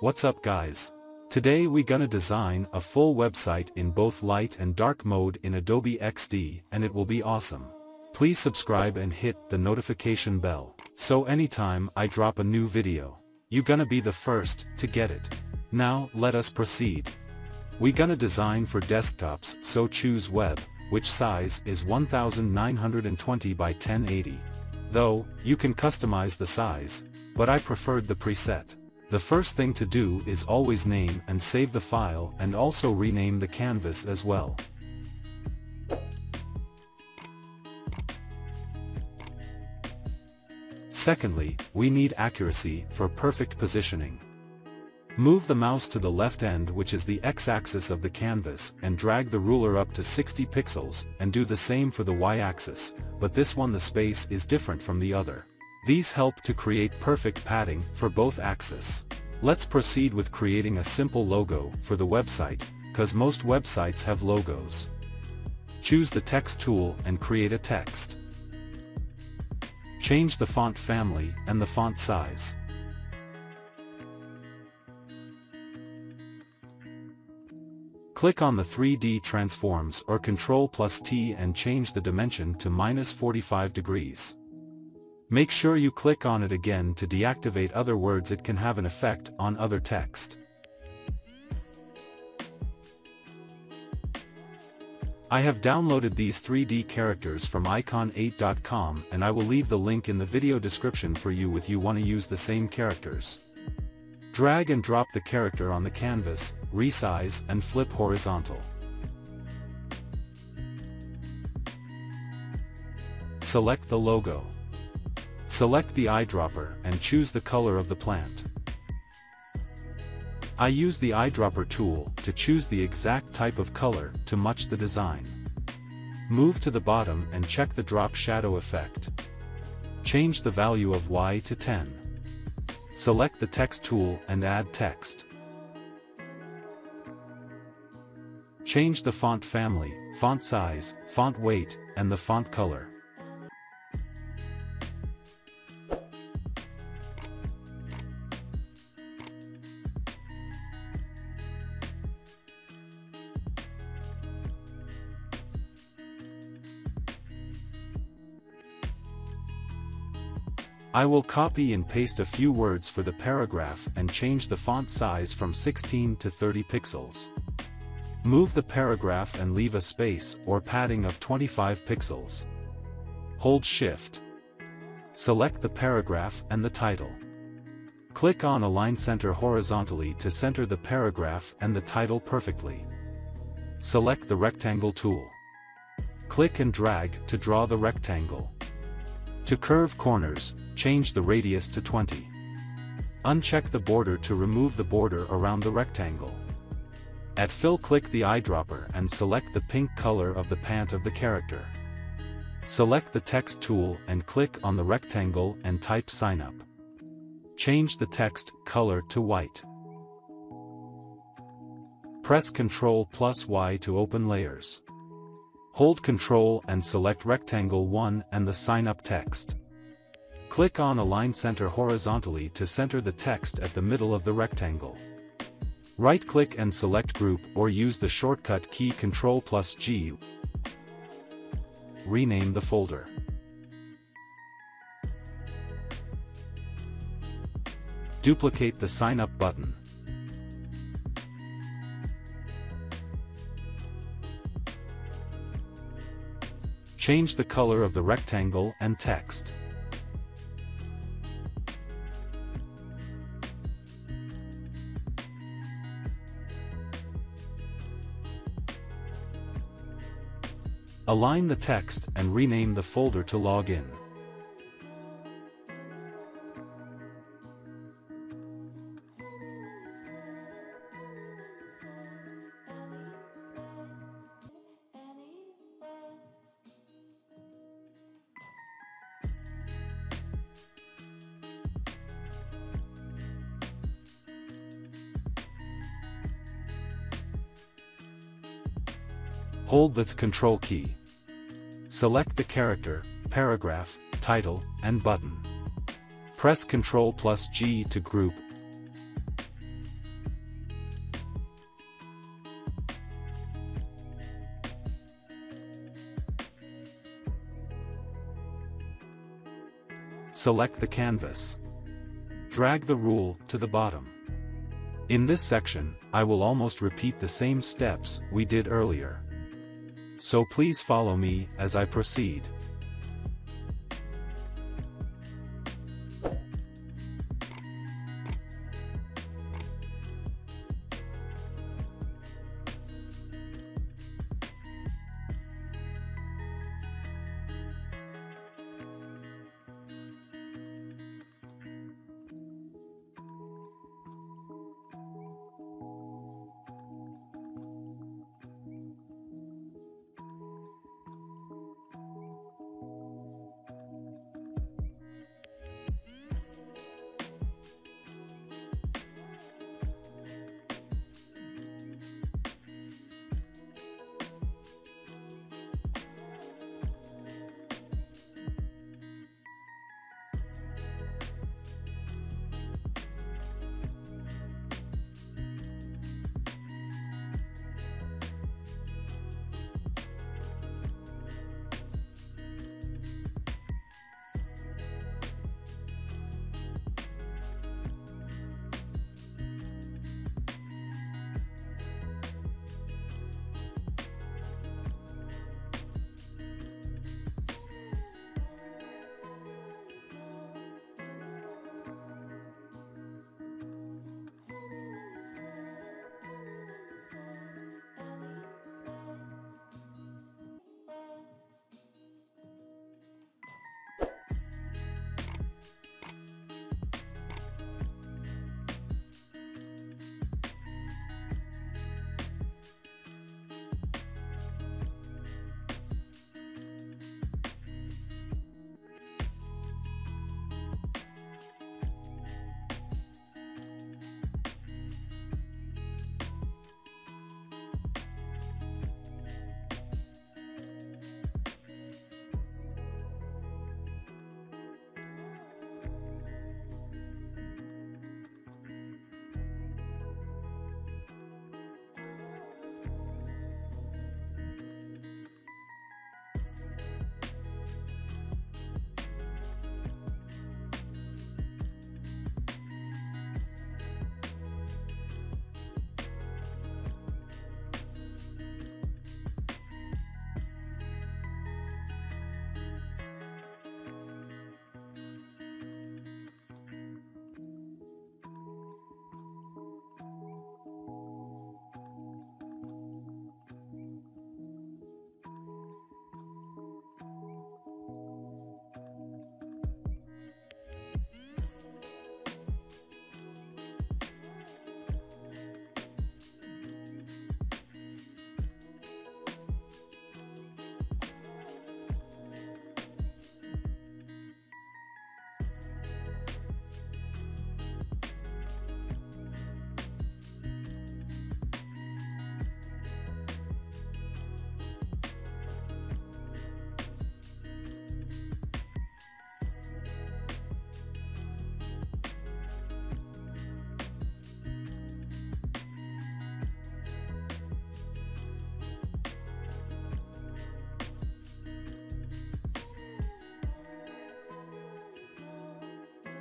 What's up guys? Today we gonna design a full website in both light and dark mode in Adobe XD and it will be awesome. Please subscribe and hit the notification bell, so anytime I drop a new video, you gonna be the first to get it. Now let us proceed. We gonna design for desktops so choose web, which size is 1920 by 1080. Though, you can customize the size, but I preferred the preset. The first thing to do is always name and save the file and also rename the canvas as well. Secondly, we need accuracy for perfect positioning. Move the mouse to the left end which is the x-axis of the canvas and drag the ruler up to 60 pixels and do the same for the y-axis, but this one the space is different from the other. These help to create perfect padding for both axes. Let's proceed with creating a simple logo for the website, cause most websites have logos. Choose the text tool and create a text. Change the font family and the font size. Click on the 3D transforms or Ctrl plus T and change the dimension to minus 45 degrees. Make sure you click on it again to deactivate other words it can have an effect on other text. I have downloaded these 3D characters from icons8.com and I will leave the link in the video description for you if you want to use the same characters. Drag and drop the character on the canvas, resize and flip horizontal. Select the logo. Select the eyedropper and choose the color of the plant. I use the eyedropper tool to choose the exact type of color to match the design. Move to the bottom and check the drop shadow effect. Change the value of Y to 10. Select the text tool and add text. Change the font family, font size, font weight, and the font color. I will copy and paste a few words for the paragraph and change the font size from 16 to 30 pixels. Move the paragraph and leave a space or padding of 25 pixels. Hold Shift. Select the paragraph and the title. Click on Align Center horizontally to center the paragraph and the title perfectly. Select the Rectangle tool. Click and drag to draw the rectangle. To curve corners, change the radius to 20. Uncheck the border to remove the border around the rectangle. At fill click the eyedropper and select the pink color of the pant of the character. Select the text tool and click on the rectangle and type sign up. Change the text color to white. Press Ctrl plus Y to open layers. Hold Ctrl and select rectangle 1 and the sign up text. Click on Align Center horizontally to center the text at the middle of the rectangle. Right-click and select Group or use the shortcut key Ctrl plus G. Rename the folder. Duplicate the Sign Up button. Change the color of the rectangle and text. Align the text and rename the folder to login. the control key. Select the character, paragraph, title, and button. Press Ctrl plus G to group. Select the canvas. Drag the rule to the bottom. In this section, I will almost repeat the same steps we did earlier. So please follow me as I proceed.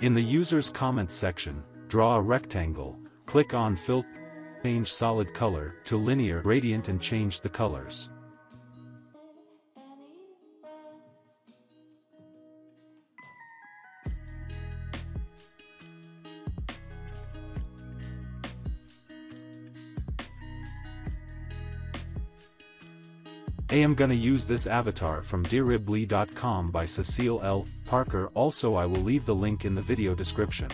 In the user's comments section, draw a rectangle, click on Fill, change solid color to linear gradient and change the colors. I am gonna use this avatar from dribbble.com by Cecile L. Parker also I will leave the link in the video description.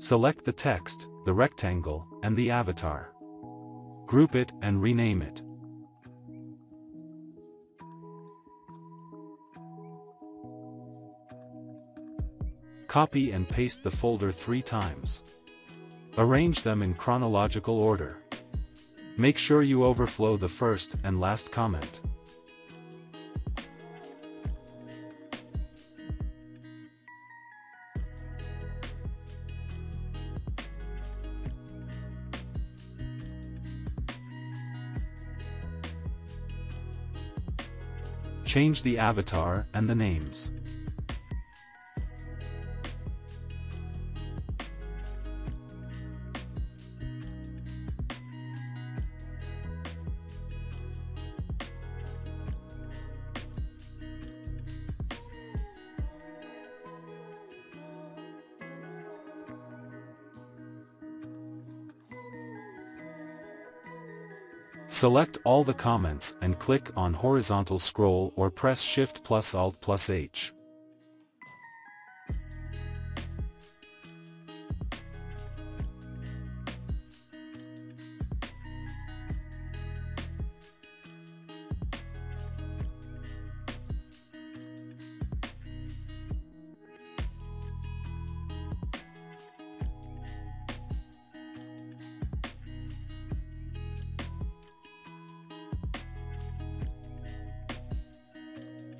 Select the text, the rectangle, and the avatar. Group it and rename it. Copy and paste the folder three times. Arrange them in chronological order. Make sure you overflow the first and last comment. Change the avatar and the names. Select all the comments and click on horizontal scroll or press Shift plus Alt plus H.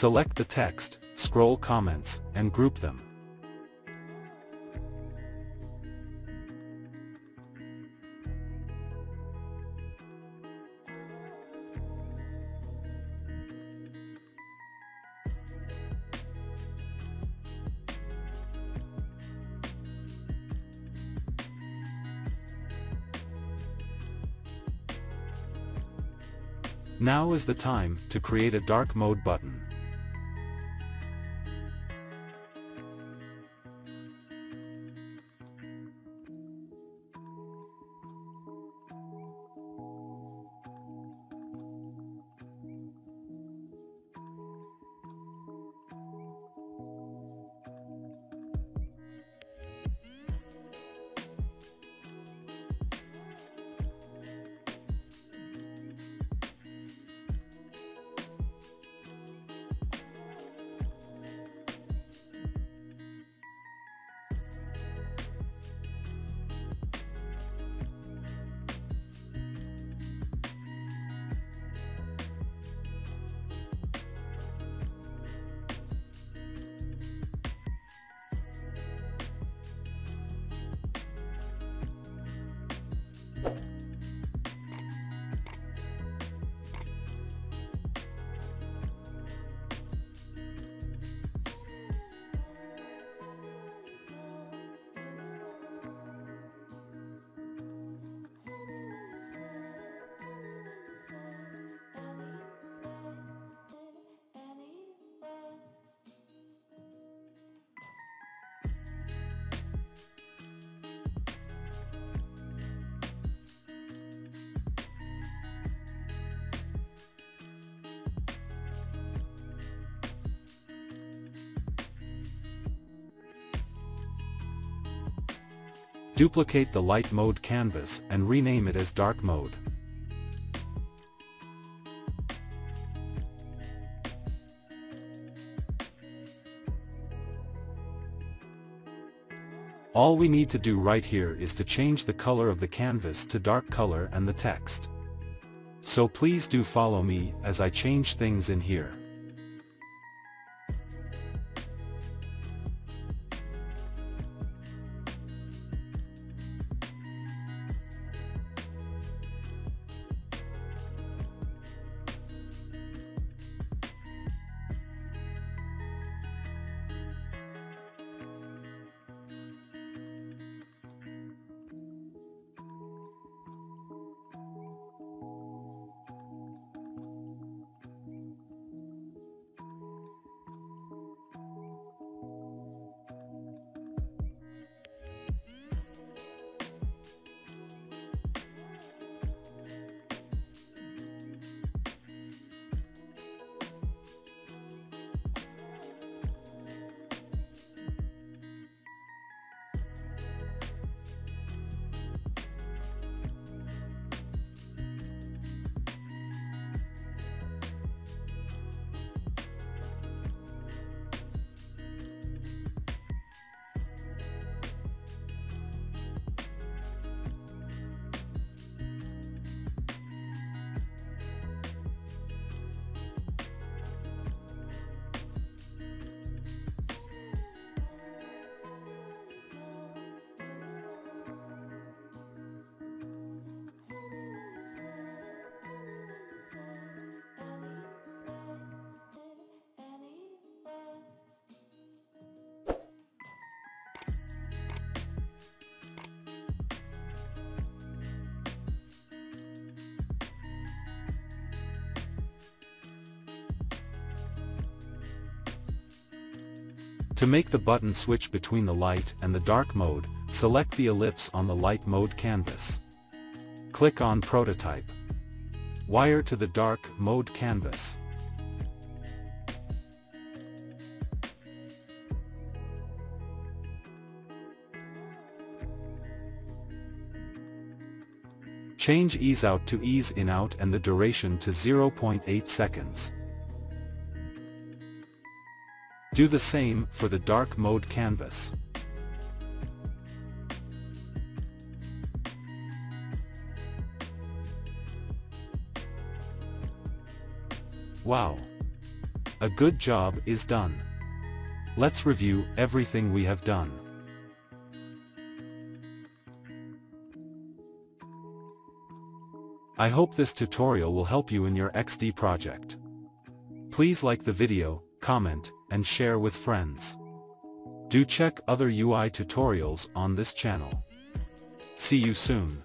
Select the text, scroll comments, and group them. Now is the time to create a dark mode button. Duplicate the light mode canvas and rename it as dark mode. All we need to do right here is to change the color of the canvas to dark color and the text. So please do follow me as I change things in here. To make the button switch between the light and the dark mode, select the ellipse on the light mode canvas. Click on Prototype. Wire to the dark mode canvas. Change ease out to ease in out and the duration to 0.8 seconds. Do the same for the dark mode canvas. Wow! A good job is done. Let's review everything we have done. I hope this tutorial will help you in your XD project. Please like the video, comment, and share with friends. Do check other UI tutorials on this channel. See you soon.